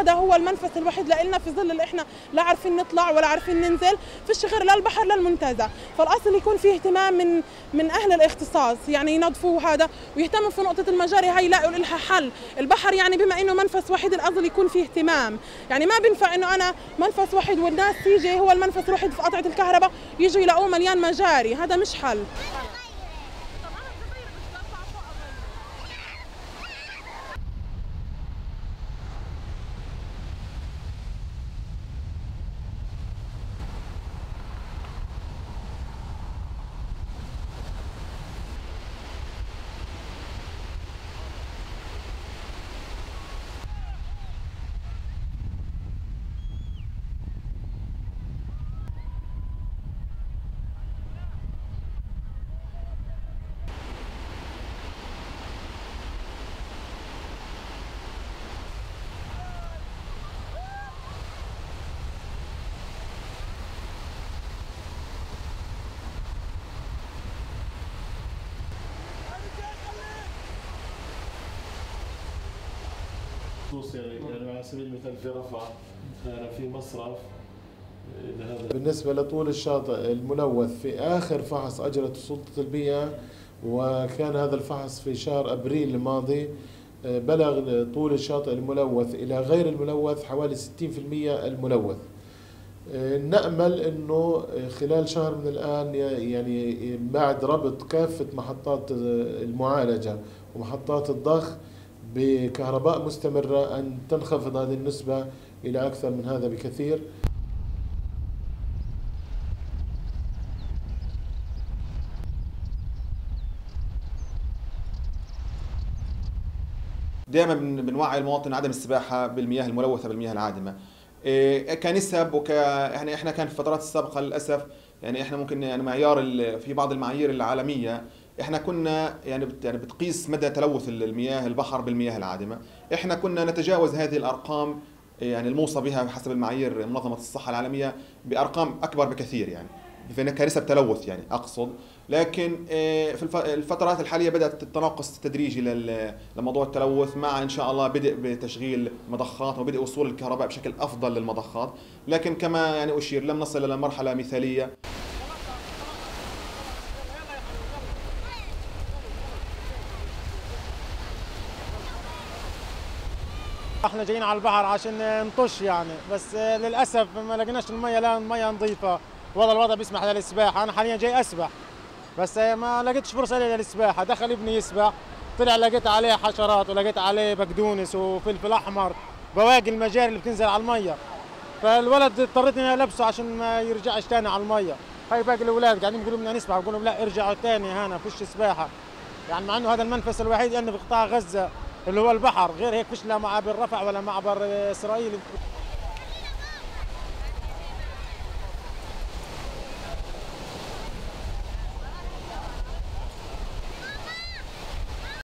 هذا هو المنفذ الوحيد لنا في ظل اللي إحنا لا عارفين نطلع ولا عارفين ننزل فيش غير لا البحر لا المنتزه. فالأصل يكون في اهتمام من من أهل الاختصاص يعني ينظفوا هذا ويهتموا في نقطة المجاري هاي يلاقوا لها حل. البحر يعني بما إنه منفذ وحيد الأصل يكون فيه اهتمام. يعني ما بينفع إنه أنا منفذ واحد والناس تيجي هو المنفذ الوحيد في قطعة الكهرباء يجوا يلاقوه مليان مجاري هذا مش حل. خصوص يعني على سبيل المثال في رفح كان في مصرف لهذا بالنسبة لطول الشاطئ الملوث في آخر فحص أجرته سلطة البيئة وكان هذا الفحص في شهر أبريل الماضي آه، بلغ طول الشاطئ الملوث إلى غير الملوث حوالي 60% الملوث. آه، نأمل أنه خلال شهر من الآن يعني بعد ربط كافة محطات المعالجة ومحطات الضخ بكهرباء مستمرة أن تنخفض هذه النسبة إلى أكثر من هذا بكثير. دائما بن- بنوعي المواطن عدم السباحة بالمياه الملوثة بالمياه العادمة. إيه، كنسب وك يعني إحنا كان في الفترات السابقة للأسف يعني إحنا ممكن يعني معيار في بعض المعايير العالمية إحنا كنا يعني يعني بتقيس مدى تلوث ال- المياه البحر بالمياه العادمة. إحنا كنا نتجاوز هذه الأرقام يعني الموصى بها حسب المعايير منظمة الصحة العالمية بأرقام أكبر بكثير يعني. في كنسب تلوث يعني أقصد. لكن آه، في الف- الفترات الحالية بدأت التناقص التدريجي لموضوع التلوث مع إن شاء الله بدء بتشغيل مضخات وبدء وصول الكهرباء بشكل أفضل للمضخات. لكن كما يعني أشير لم نصل إلى مرحلة مثالية. إحنا جايين على البحر عشان نطش يعني بس للأسف ما لقيناش المية لا المية نظيفة. والله الوضع بيسمح للسباحة أنا حاليا جاي أسبح بس ما لقيتش فرصة للسباحة. دخل ابني يسبح طلع لقيت عليه حشرات ولقيت عليه بقدونس وفلفل أحمر بواقي المجاري اللي بتنزل على المية. فالولد اضطريت إني ألبسه عشان ما يرجعش تاني على المية. هاي باقي الأولاد قاعدين بيقولوا بدنا نسبح بقول لهم لا ارجعوا تاني هنا فيش سباحة. يعني مع إنه هذا المنفذ الوحيد عندنا في قطاع غزة. اللي هو البحر غير هيك فيش لا معابر رفح ولا معبر إسرائيل.